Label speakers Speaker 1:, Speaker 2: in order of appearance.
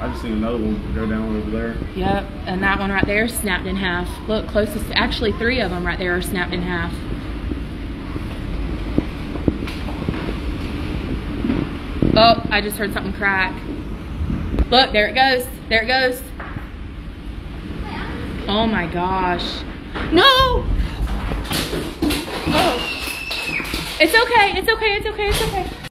Speaker 1: I just seen another one go down over there.
Speaker 2: Yep, and that one right there snapped in half. Look, closest, actually three of them right there are snapped in half. Oh, I just heard something crack. Look, there it goes. There it goes. Oh my gosh. No! Oh. It's okay, it's okay, it's okay, it's okay.